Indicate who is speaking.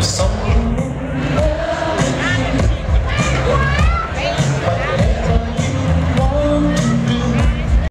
Speaker 1: I'm